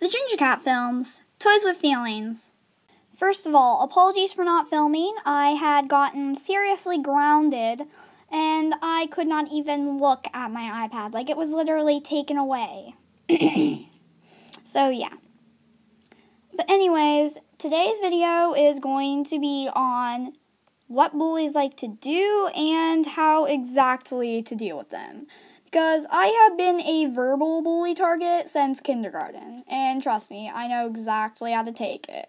The Ginger Cat films, Toys with Feelings. First of all, apologies for not filming. I had gotten seriously grounded and I could not even look at my iPad. Like it was literally taken away. so, yeah. But, anyways, today's video is going to be on what bullies like to do and how exactly to deal with them. Because I have been a verbal bully target since kindergarten, and trust me, I know exactly how to take it.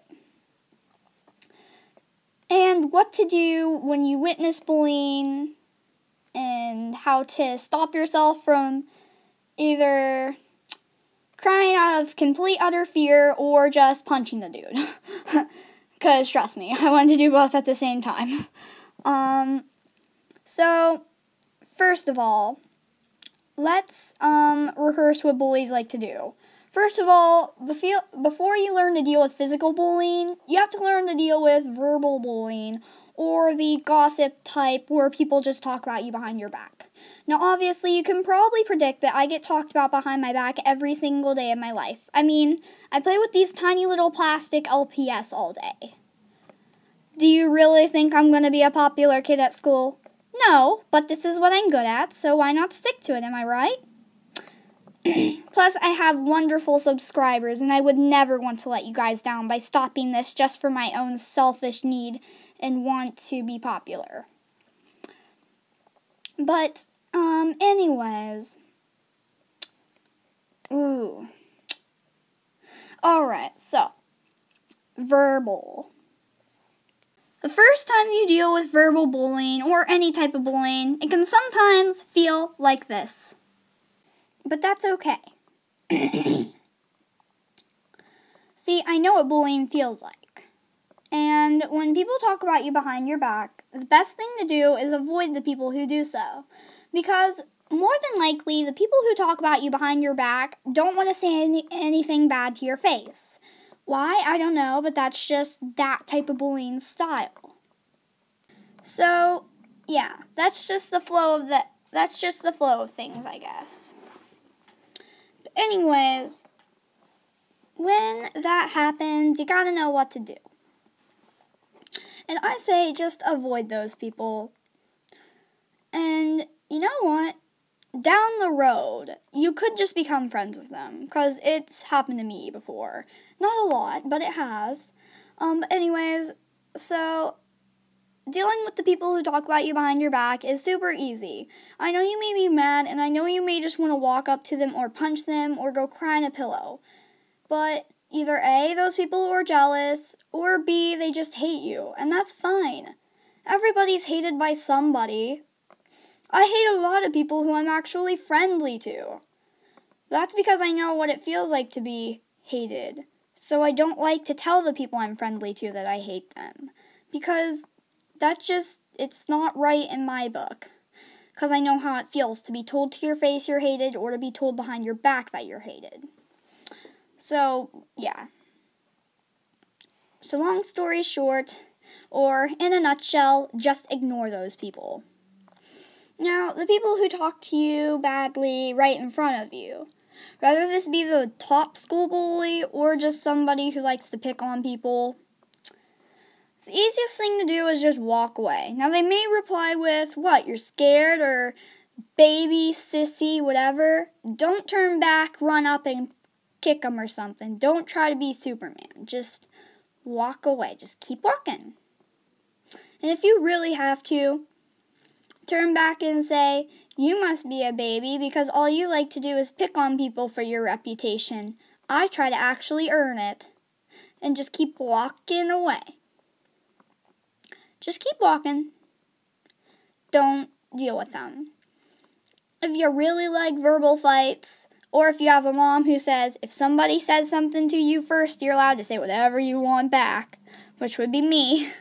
And what to do when you witness bullying, and how to stop yourself from either crying out of complete utter fear or just punching the dude. Because trust me, I wanted to do both at the same time. Um, so, first of all, let's um, rehearse what bullies like to do. First of all, before you learn to deal with physical bullying, you have to learn to deal with verbal bullying or the gossip type where people just talk about you behind your back. Now, obviously, you can probably predict that I get talked about behind my back every single day of my life. I mean, I play with these tiny little plastic LPS all day. Do you really think I'm going to be a popular kid at school? No, but this is what I'm good at, so why not stick to it, am I right? Plus, I have wonderful subscribers, and I would never want to let you guys down by stopping this just for my own selfish need and want to be popular. But, um, anyways. Ooh. Alright, so. Verbal. The first time you deal with verbal bullying or any type of bullying, it can sometimes feel like this. But that's okay. See, I know what bullying feels like. And when people talk about you behind your back, the best thing to do is avoid the people who do so. Because more than likely, the people who talk about you behind your back don't want to say any, anything bad to your face. Why? I don't know, but that's just that type of bullying style. So, yeah, that's just the flow of the that's just the flow of things, I guess. But anyways, when that happens, you got to know what to do. And I say just avoid those people. And you know what? Down the road, you could just become friends with them because it's happened to me before. Not a lot, but it has. Um, anyways, so dealing with the people who talk about you behind your back is super easy. I know you may be mad, and I know you may just want to walk up to them or punch them or go cry in a pillow. But either A, those people are jealous, or B, they just hate you, and that's fine. Everybody's hated by somebody. I hate a lot of people who I'm actually friendly to. That's because I know what it feels like to be hated. So I don't like to tell the people I'm friendly to that I hate them. Because that's just, it's not right in my book. Because I know how it feels to be told to your face you're hated or to be told behind your back that you're hated. So, yeah. So, long story short, or in a nutshell, just ignore those people. Now, the people who talk to you badly right in front of you, Whether this be the top school bully or just somebody who likes to pick on people. The easiest thing to do is just walk away. Now, they may reply with, What, you're scared? or baby, sissy, whatever. Don't turn back, run up, and kick them or something. Don't try to be Superman. Just walk away. Just keep walking. And if you really have to, turn back and say, You must be a baby because all you like to do is pick on people for your reputation. I try to actually earn it. And just keep walking away. Just keep walking. Don't deal with them. If you really like verbal fights, or if you have a mom who says, if somebody says something to you first, you're allowed to say whatever you want back, which would be me,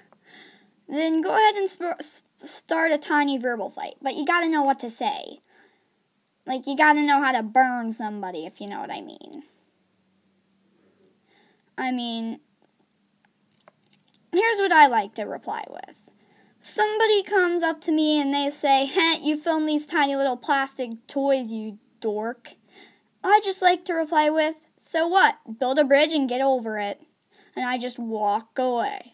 then go ahead and sp- start a tiny verbal fight, but you gotta know what to say. Like, you gotta know how to burn somebody, if you know what I mean. I mean, here's what I like to reply with. Somebody comes up to me and they say, Heh, you film these tiny little plastic toys, you dork. I just like to reply with, So what? Build a bridge and get over it. And I just walk away.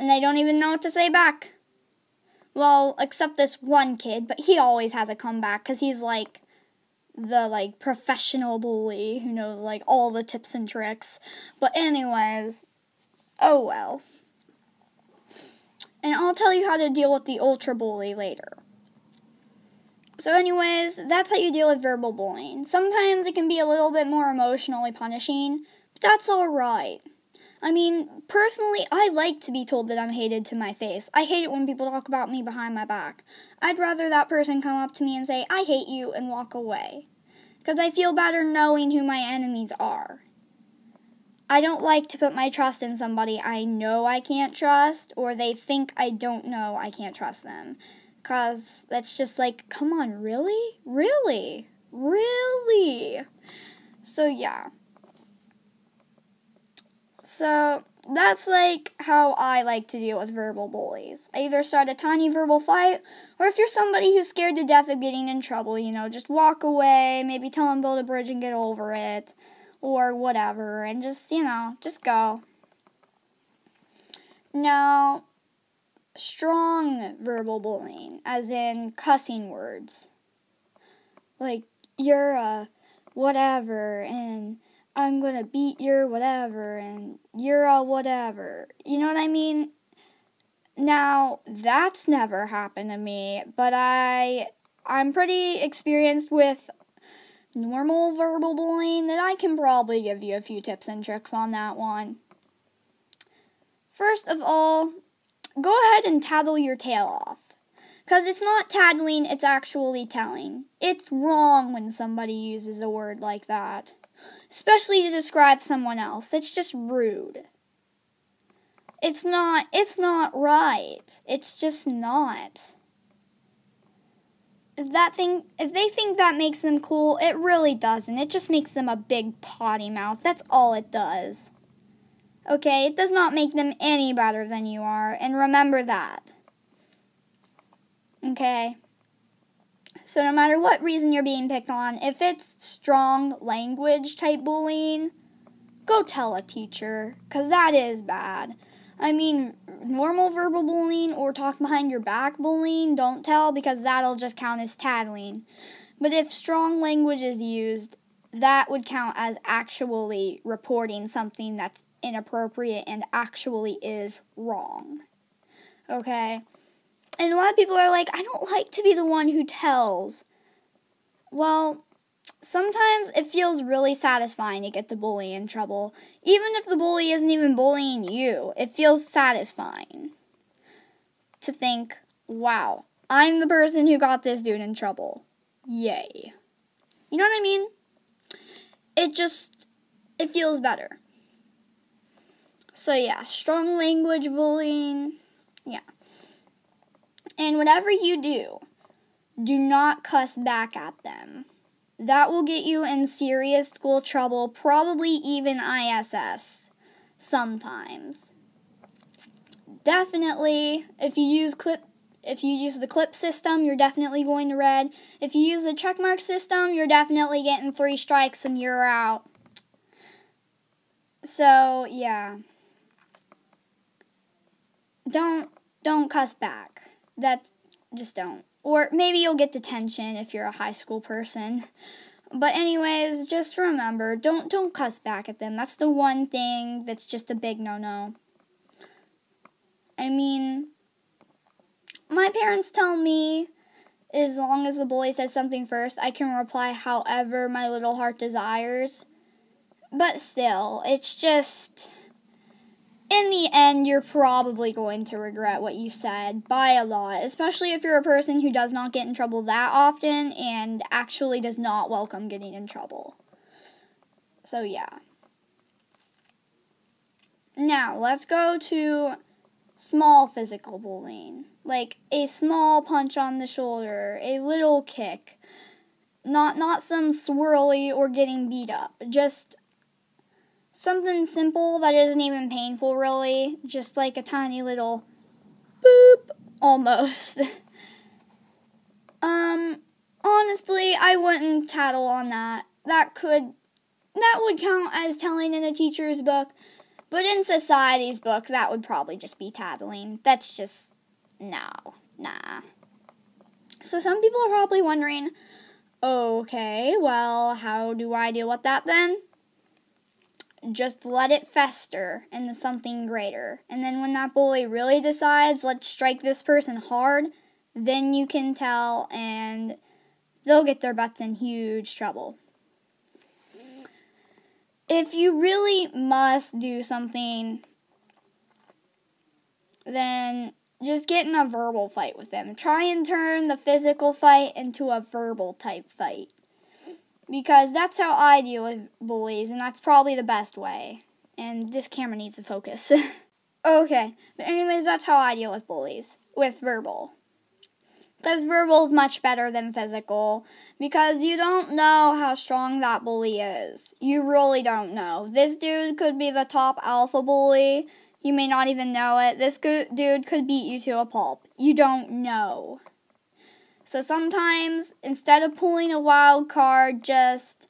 And they don't even know what to say back. Well, except this one kid, but he always has a comeback because he's like the like professional bully who knows like all the tips and tricks. But anyways, oh well. And I'll tell you how to deal with the ultra bully later. So, anyways, that's how you deal with verbal bullying. Sometimes it can be a little bit more emotionally punishing, but that's alright. I mean, personally, I like to be told that I'm hated to my face. I hate it when people talk about me behind my back. I'd rather that person come up to me and say, I hate you, and walk away. Because I feel better knowing who my enemies are. I don't like to put my trust in somebody I know I can't trust, or they think I don't know I can't trust them. Because that's just like, come on, really? Really? Really? So, yeah. So, that's like how I like to deal with verbal bullies. I either start a tiny verbal fight, or if you're somebody who's scared to death of getting in trouble, you know, just walk away, maybe tell them build a bridge and get over it, or whatever, and just, you know, just go. Now, strong verbal bullying, as in cussing words. Like, you're a whatever, and I'm gonna beat your whatever, and you're a whatever. You know what I mean? Now, that's never happened to me, but I I'm pretty experienced with normal verbal bullying that I can probably give you a few tips and tricks on that one. First of all, go ahead and tattle your tail off. Because it's not tattling, it's actually telling. It's wrong when somebody uses a word like that. Especially to describe someone else. It's just rude. It's not it's not right. It's just not. If that thing if they think that makes them cool, it really doesn't. It just makes them a big potty mouth. That's all it does. Okay, it does not make them any better than you are, and remember that. Okay? So, no matter what reason you're being picked on, if it's strong language type bullying, go tell a teacher, because that is bad. I mean, normal verbal bullying or talk behind your back bullying, don't tell, because that'll just count as tattling. But if strong language is used, that would count as actually reporting something that's inappropriate and actually is wrong. Okay? And a lot of people are like, I don't like to be the one who tells. Well, sometimes it feels really satisfying to get the bully in trouble. Even if the bully isn't even bullying you, it feels satisfying to think, wow, I'm the person who got this dude in trouble. Yay. You know what I mean? It just, it feels better. So, yeah, strong language bullying. Yeah. And whatever you do, do not cuss back at them. That will get you in serious school trouble, probably even ISS sometimes. Definitely, if you use clip if you use the clip system, you're definitely going to red. If you use the checkmark system, you're definitely getting three strikes and you're out. So, yeah don't don't cuss back. That's just don't. Or maybe you'll get detention if you're a high school person. But anyways, just remember, don't don't cuss back at them. That's the one thing that's just a big no-no. I mean, my parents tell me as long as the bully says something first, I can reply however my little heart desires. But still, it's just in the end, you're probably going to regret what you said by a lot, especially if you're a person who does not get in trouble that often and actually does not welcome getting in trouble. So, yeah. Now, let's go to small physical bullying. Like a small punch on the shoulder, a little kick. Not not some swirly or getting beat up. Just something simple that isn't even painful, really. Just like a tiny little boop, almost. um, honestly, I wouldn't tattle on that. That could that would count as telling in a teacher's book, but in society's book, that would probably just be tattling. That's just, no, nah. So some people are probably wondering, okay, well, how do I deal with that then? Just let it fester into something greater. And then when that bully really decides, let's strike this person hard, then you can tell and they'll get their butts in huge trouble. If you really must do something, then just get in a verbal fight with them. Try and turn the physical fight into a verbal type fight. Because that's how I deal with bullies, and that's probably the best way. And this camera needs to focus. okay, but anyways, that's how I deal with bullies. With verbal. Because verbal is much better than physical. Because you don't know how strong that bully is. You really don't know. This dude could be the top alpha bully. You may not even know it. This dude could beat you to a pulp. You don't know. So sometimes, instead of pulling a wild card, just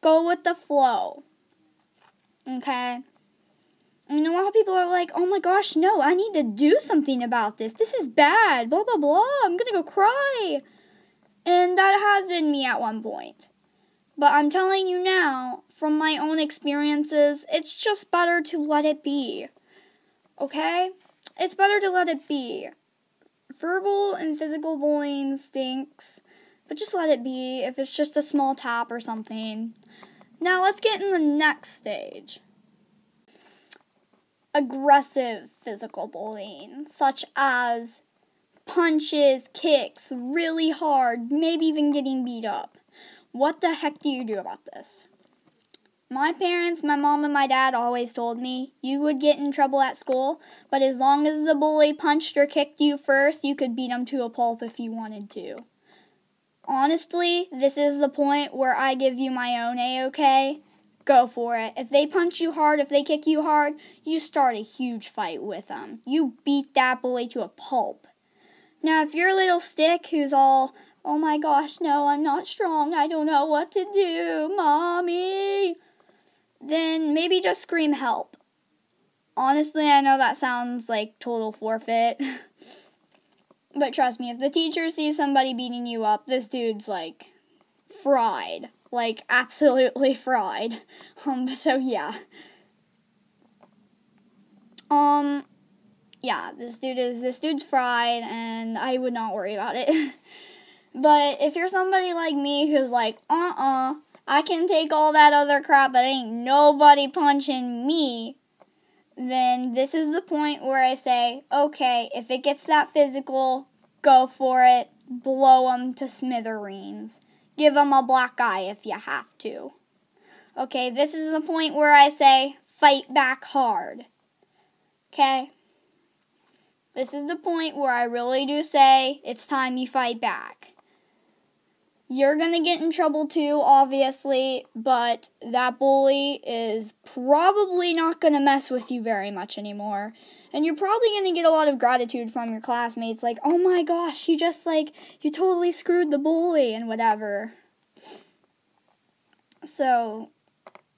go with the flow. Okay? I mean, a lot of people are like, oh my gosh, no, I need to do something about this. This is bad. Blah, blah, blah. I'm going to go cry. And that has been me at one point. But I'm telling you now, from my own experiences, it's just better to let it be. Okay? It's better to let it be. Verbal and physical bullying stinks, but just let it be if it's just a small tap or something. Now let's get in the next stage aggressive physical bullying, such as punches, kicks, really hard, maybe even getting beat up. What the heck do you do about this? My parents, my mom and my dad always told me you would get in trouble at school, but as long as the bully punched or kicked you first, you could beat him to a pulp if you wanted to. Honestly, this is the point where I give you my own A-OK. Go for it. If they punch you hard, if they kick you hard, you start a huge fight with them. You beat that bully to a pulp. Now, if you're a little stick who's all, oh my gosh, no, I'm not strong, I don't know what to do, mommy, then maybe just scream help. Honestly, I know that sounds like total forfeit. but trust me, if the teacher sees somebody beating you up, this dude's like fried. Like absolutely fried. Um so yeah. Um yeah, this dude is this dude's fried and I would not worry about it. but if you're somebody like me who's like, "Uh-uh, I can take all that other crap, but ain't nobody punching me, then this is the point where I say, okay, if it gets that physical, go for it. Blow them to smithereens. Give them a black eye if you have to. Okay, this is the point where I say, fight back hard. Okay? This is the point where I really do say, it's time you fight back. You're going to get in trouble too, obviously, but that bully is probably not going to mess with you very much anymore. And you're probably going to get a lot of gratitude from your classmates, like, oh my gosh, you just, like, you totally screwed the bully and whatever. So,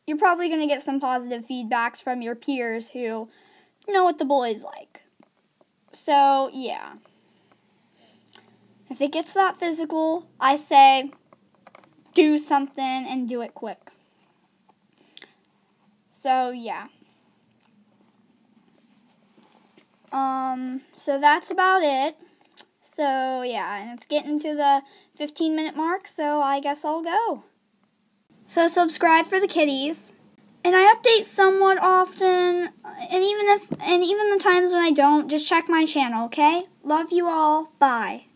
you're probably going to get some positive feedbacks from your peers who know what the bully's like. So, yeah. If it gets that physical, I say do something and do it quick. So, yeah. Um, so that's about it. So, yeah, and it's getting to the 15 minute mark, so I guess I'll go. So, subscribe for the kitties. And I update somewhat often, and even if and even the times when I don't, just check my channel, okay? Love you all. Bye.